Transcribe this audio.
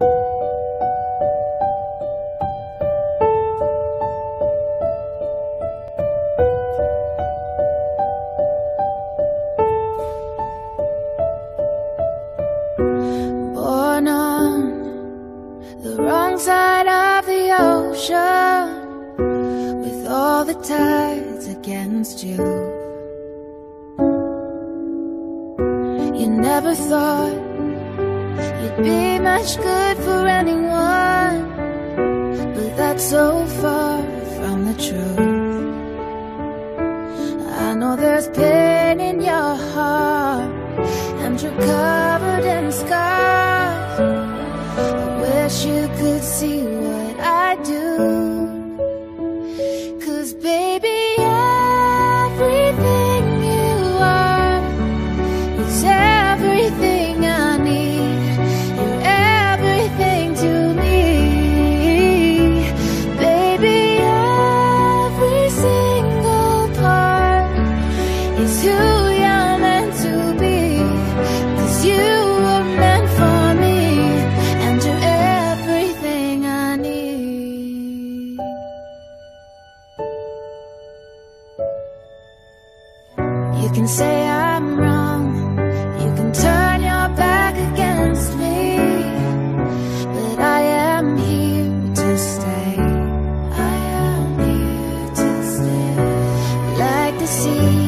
Born on the wrong side of the ocean with all the tides against you. You never thought you'd be much good for anyone, but that's so far from the truth. I know there's pain in your heart, and you're covered in scars. I wish you could see You can say I'm wrong, you can turn your back against me, but I am here to stay. I am here to stay. Like the sea,